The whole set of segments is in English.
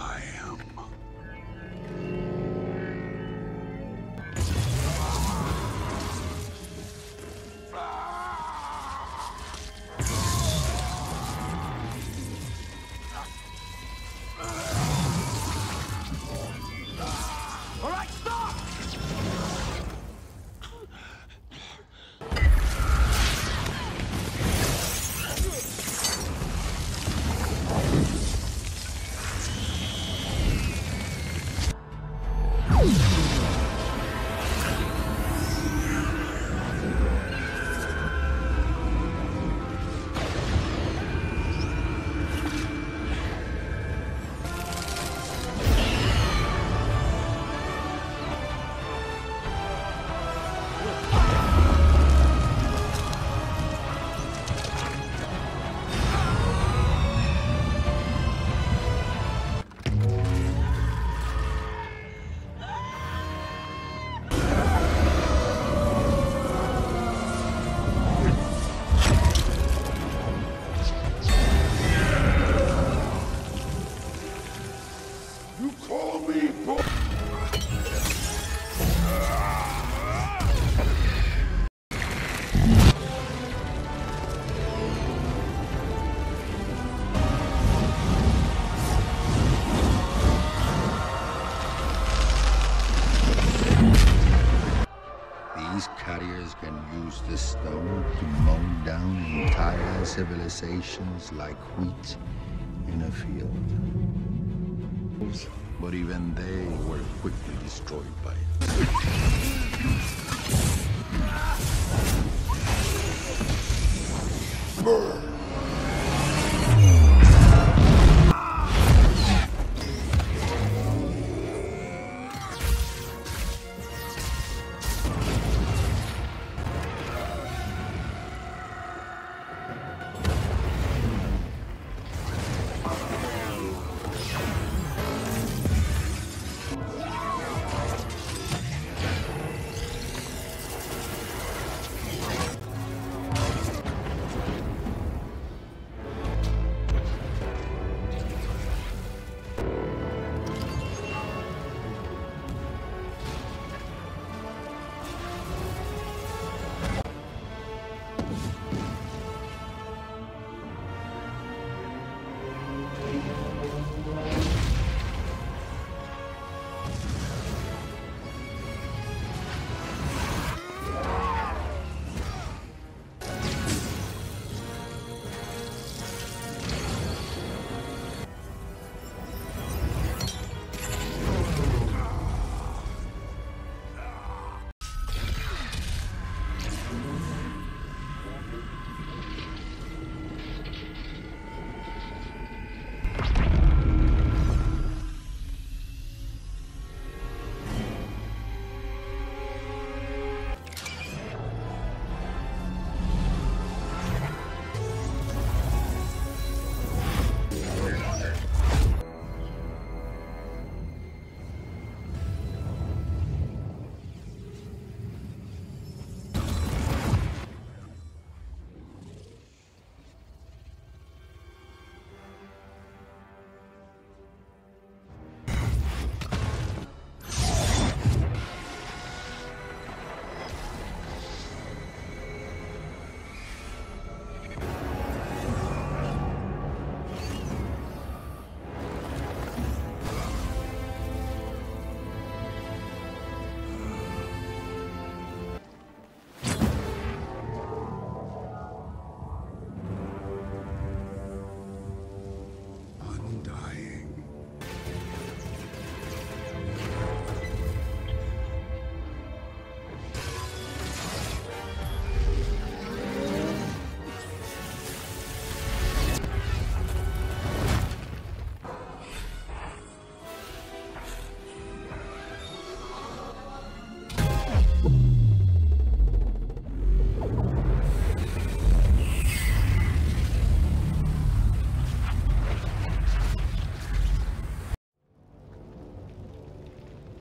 I civilizations like wheat in a field. But even they were quickly destroyed by it. Undying.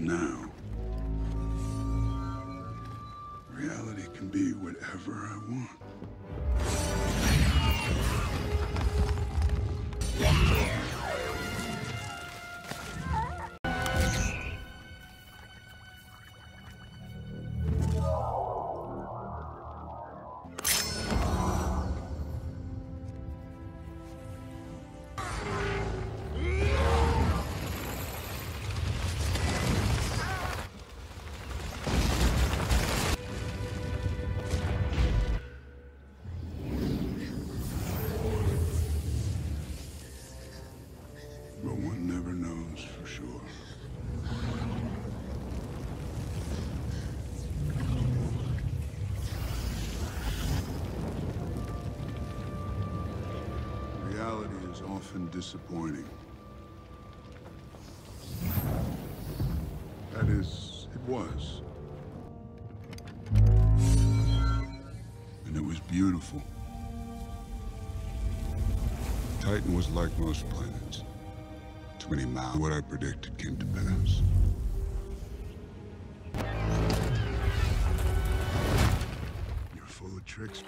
Now, reality can be whatever I want. Reality is often disappointing. That is, it was. And it was beautiful. Titan was like most planets. Too many miles. What I predicted came to pass. You're full of tricks.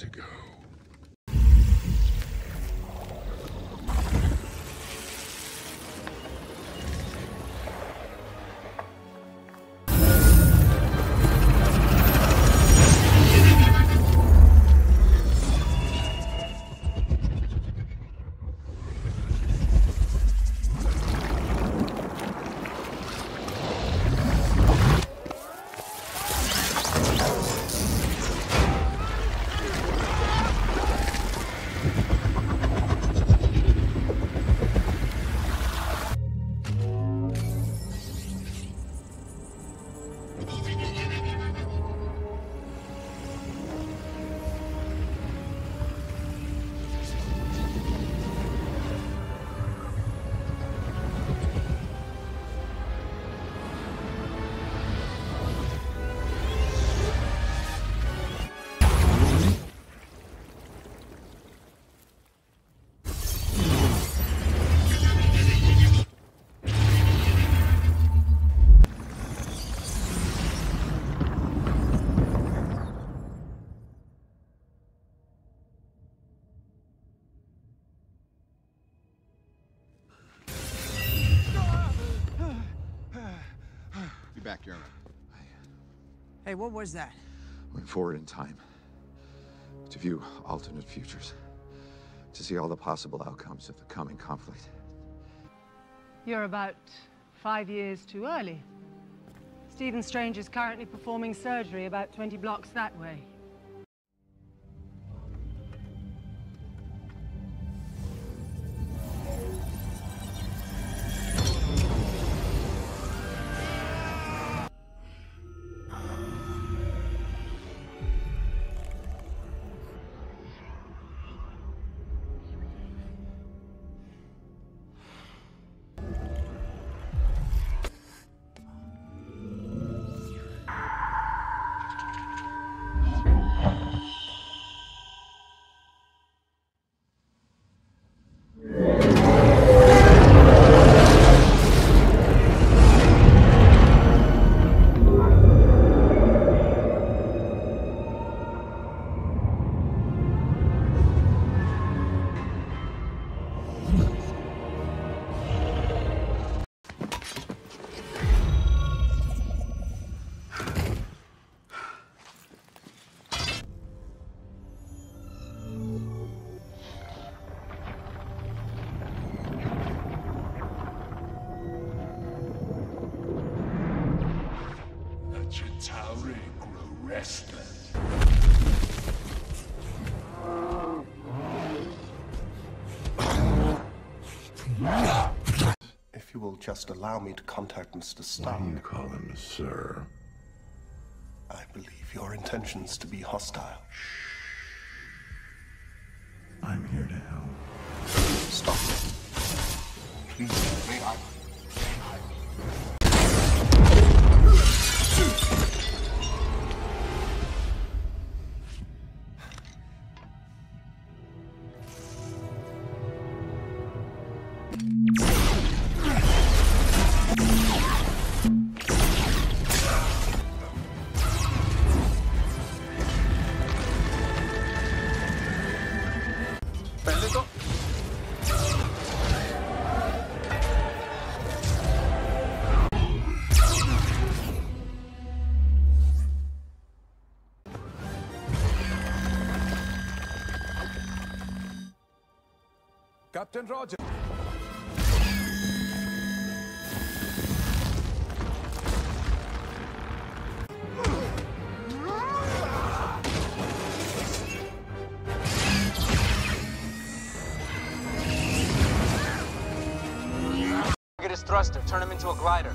To go. Be back, Yerma. Hey, what was that? Went forward in time to view alternate futures, to see all the possible outcomes of the coming conflict. You're about five years too early. Stephen Strange is currently performing surgery about 20 blocks that way. Restless. If you will just allow me to contact Mr. Why do you call him Sir? I believe your intentions to be hostile. I'm here to help. Stop. Please, May I? Captain Roger. His thruster, turn him into a glider.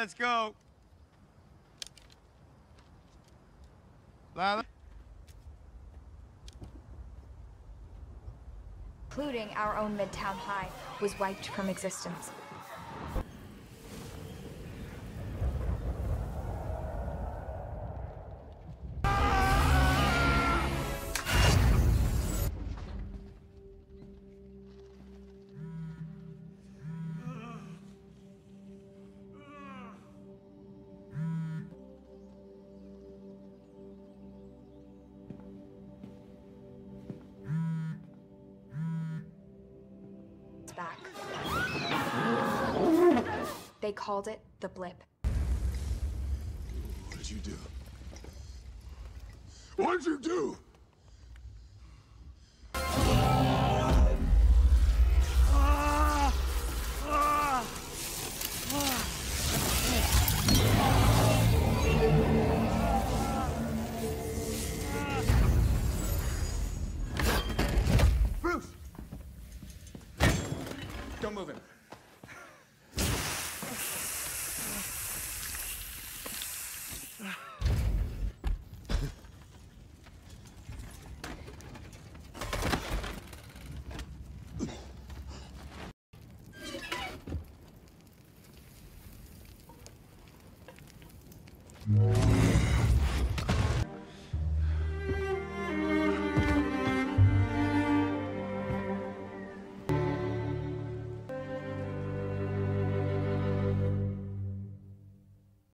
Let's go. Lila? including our own Midtown High, was wiped from existence. They called it the blip. What did you do? What did you do?